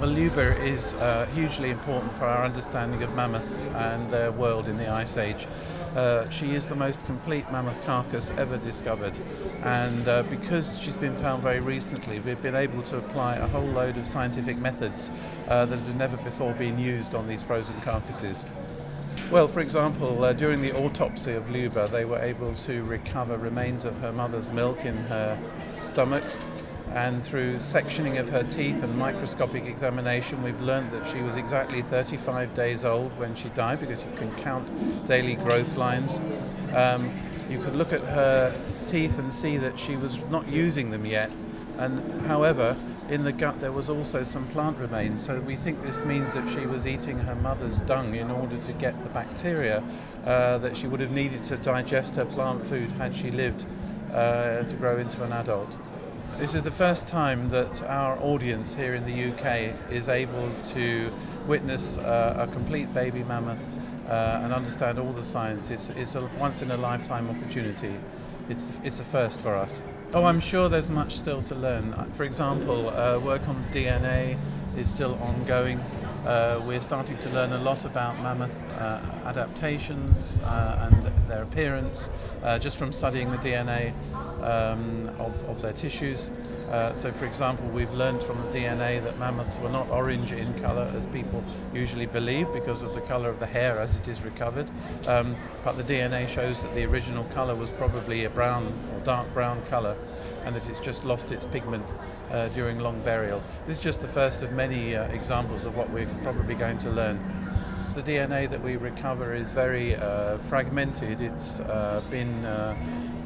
Well, Lyuba is uh, hugely important for our understanding of mammoths and their world in the Ice Age. Uh, she is the most complete mammoth carcass ever discovered, and uh, because she's been found very recently, we've been able to apply a whole load of scientific methods uh, that had never before been used on these frozen carcasses. Well, for example, uh, during the autopsy of Lyuba, they were able to recover remains of her mother's milk in her stomach and through sectioning of her teeth and microscopic examination we've learned that she was exactly 35 days old when she died because you can count daily growth lines. Um, you could look at her teeth and see that she was not using them yet and however in the gut there was also some plant remains so we think this means that she was eating her mother's dung in order to get the bacteria uh, that she would have needed to digest her plant food had she lived uh, to grow into an adult. This is the first time that our audience here in the UK is able to witness uh, a complete baby mammoth uh, and understand all the science. It's, it's a once in a lifetime opportunity. It's, it's a first for us. Oh, I'm sure there's much still to learn. For example, uh, work on DNA is still ongoing. Uh, we're starting to learn a lot about mammoth uh, adaptations uh, and their appearance uh, just from studying the DNA um, of, of, their tissues. Uh, so, for example, we've learned from the DNA that mammoths were not orange in colour as people usually believe because of the colour of the hair as it is recovered. Um, but the DNA shows that the original colour was probably a brown or dark brown colour and that it's just lost its pigment uh, during long burial. This is just the first of many examples of what we're probably going to learn. The DNA that we recover is very uh, fragmented. It's uh, been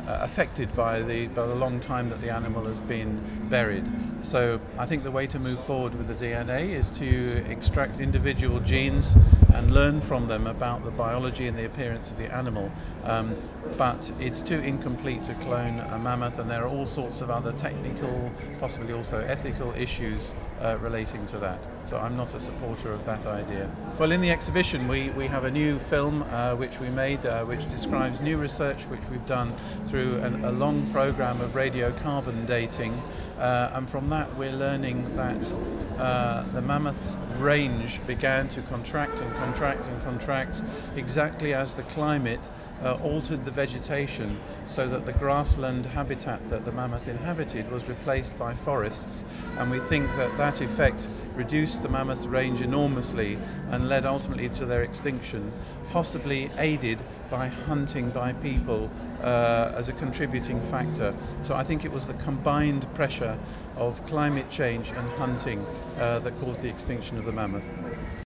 uh, affected by the, by the long time that the animal has been buried. So I think the way to move forward with the DNA is to extract individual genes and learn from them about the biology and the appearance of the animal. Um, but it's too incomplete to clone a mammoth, and there are all sorts of other technical, possibly also ethical issues uh, relating to that. So I'm not a supporter of that idea. Well, in the exhibition, we, we have a new film uh, which we made, uh, which describes new research which we've done through an, a long program of radiocarbon dating, uh, and from that we're learning that uh, the mammoth's range began to contract and contract and contract exactly as the climate uh, altered the vegetation so that the grassland habitat that the mammoth inhabited was replaced by forests and we think that that effect reduced the mammoth's range enormously and led ultimately to their extinction possibly aided by hunting by people uh, as a contributing factor. So I think it was the combined pressure of climate change and hunting uh, that caused the extinction of the mammoth.